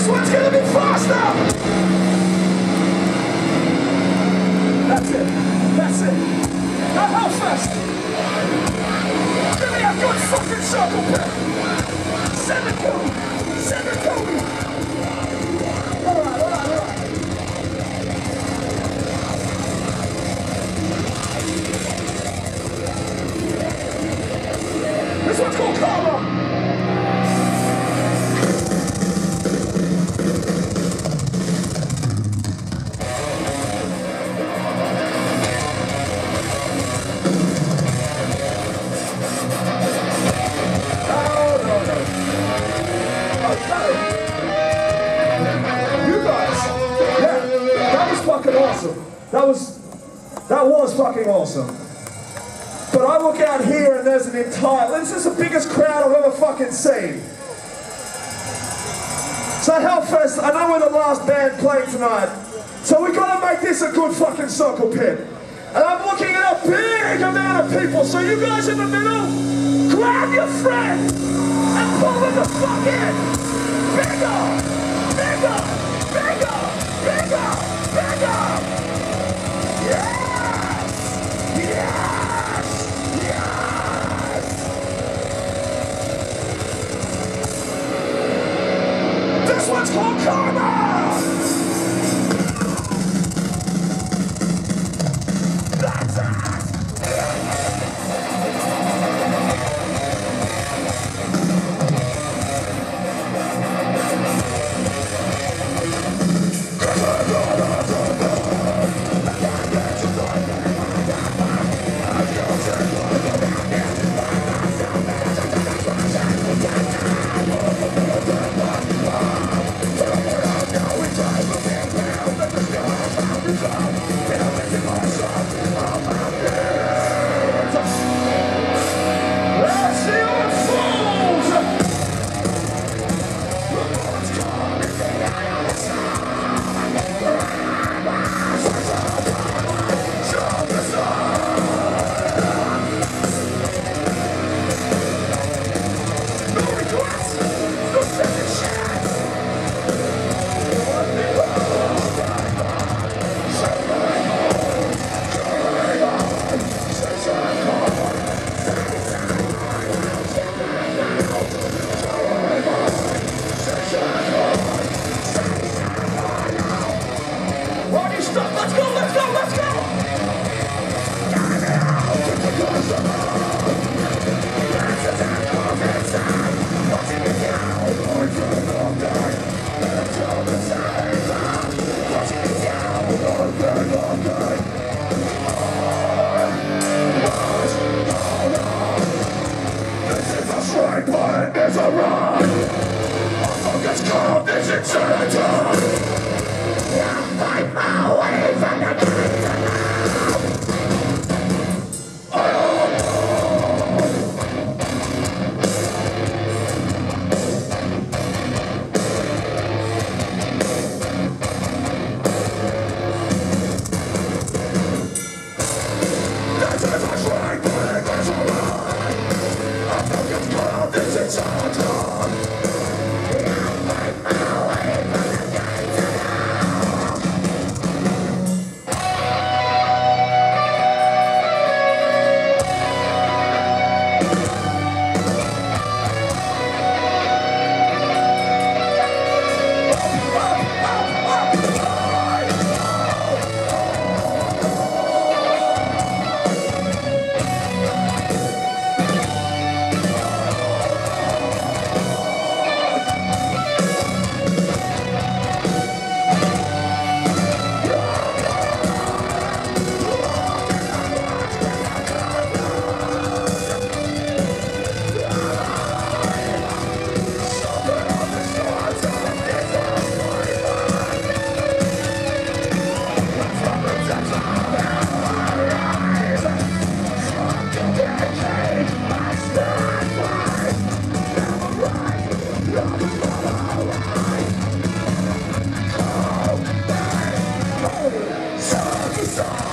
This one's gonna be faster! That's it. That's it. Now how fast? Give me a good fucking circle pit. Send it to me. Send it to That was, that was fucking awesome. But I look out here and there's an entire, this is the biggest crowd I've ever fucking seen. So Hellfest, I know we're the last band playing tonight, so we gotta make this a good fucking circle pit. And I'm looking at a big amount of people, so you guys in the middle, grab your friend and pull them the fuck in. Bigger, bigger, point is a run. Focus called this eternity. Oh!